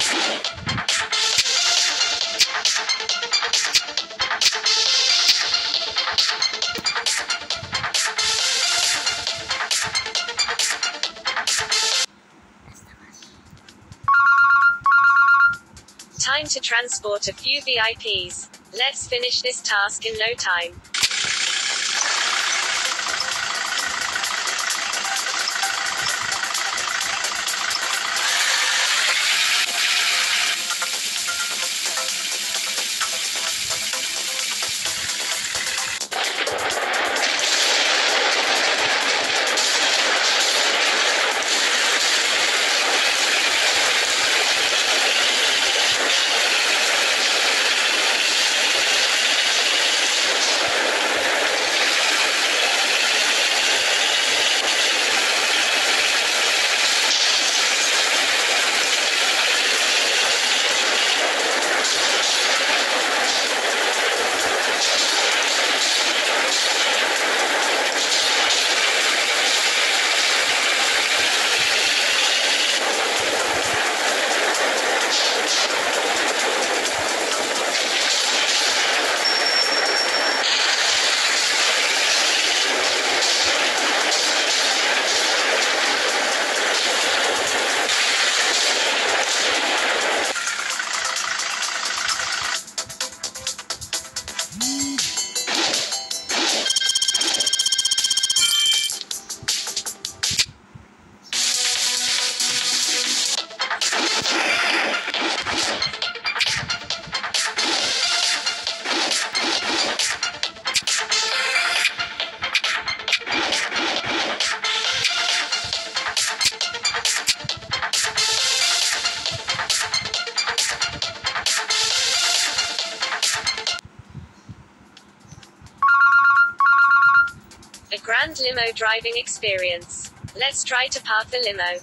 Time to transport a few VIPs. Let's finish this task in no time. Grand limo driving experience. Let's try to park the limo.